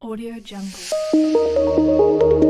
Audio Jungle.